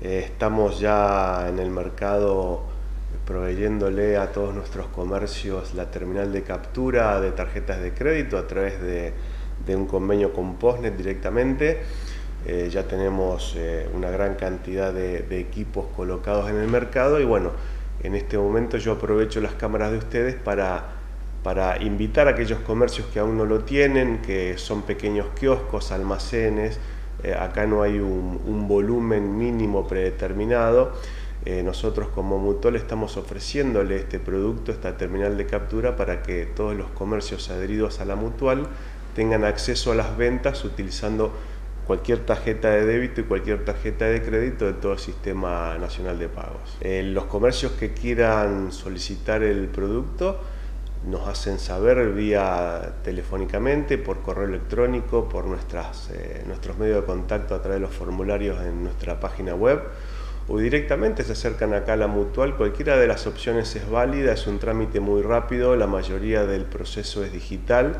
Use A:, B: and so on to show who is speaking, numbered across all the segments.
A: Eh, estamos ya en el mercado proveyéndole a todos nuestros comercios la terminal de captura de tarjetas de crédito a través de, un convenio con Postnet directamente. Eh, ya tenemos eh, una gran cantidad de, equipos colocados en el mercado y bueno, en este momento yo aprovecho las cámaras de ustedes para, para invitar a aquellos comercios que aún no lo tienen, que son pequeños kioscos, almacenes, acá no hay un, volumen mínimo predeterminado. Eh, nosotros como Mutual estamos ofreciéndole este producto, esta terminal de captura, para que todos los comercios adheridos a la Mutual tengan acceso a las ventas utilizando cualquier tarjeta de débito y cualquier tarjeta de crédito de todo el sistema nacional de pagos. Eh, los comercios que quieran solicitar el producto, nos hacen saber vía telefónicamente, por correo electrónico, por nuestras, eh, nuestros medios de contacto a través de los formularios en nuestra página web o directamente se acercan acá a la mutual. Cualquiera de las opciones es válida, es un trámite muy rápido, la mayoría del proceso es digital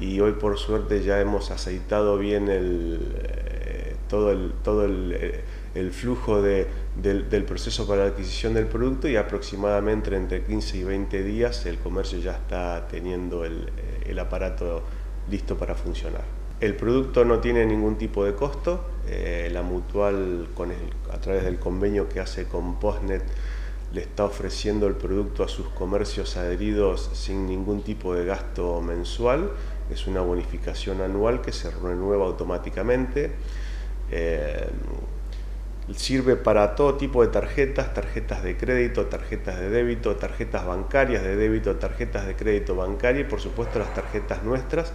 A: y hoy por suerte ya hemos aceitado bien el, eh, todo el... Todo el eh, el flujo del, proceso para la adquisición del producto y aproximadamente entre 15 y 20 días el comercio ya está teniendo el, aparato listo para funcionar. El producto no tiene ningún tipo de costo, eh, la Mutual con a través del convenio que hace con Postnet le está ofreciendo el producto a sus comercios adheridos sin ningún tipo de gasto mensual, es una bonificación anual que se renueva automáticamente. Eh, Sirve para todo tipo de tarjetas, tarjetas de crédito, tarjetas de débito, tarjetas bancarias de débito, tarjetas de crédito bancaria y por supuesto las tarjetas nuestras,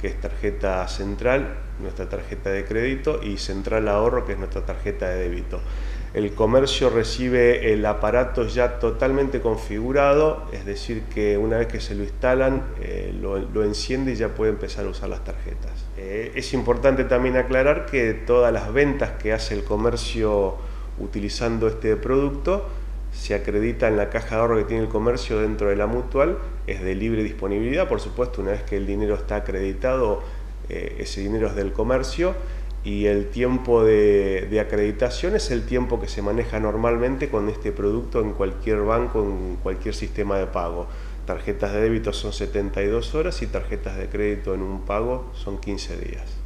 A: que es tarjeta central, nuestra tarjeta de crédito y central ahorro, que es nuestra tarjeta de débito. El comercio recibe el aparato ya totalmente configurado, es decir, que una vez que se lo instalan, eh, lo, enciende y ya puede empezar a usar las tarjetas. Eh, es importante también aclarar que todas las ventas que hace el comercio utilizando este producto se acredita en la caja de ahorro que tiene el comercio dentro de la mutual, es de libre disponibilidad, por supuesto, una vez que el dinero está acreditado, eh, ese dinero es del comercio y el tiempo de, acreditación es el tiempo que se maneja normalmente con este producto en cualquier banco, en cualquier sistema de pago. Tarjetas de débito son 72 horas y tarjetas de crédito en un pago son 15 días.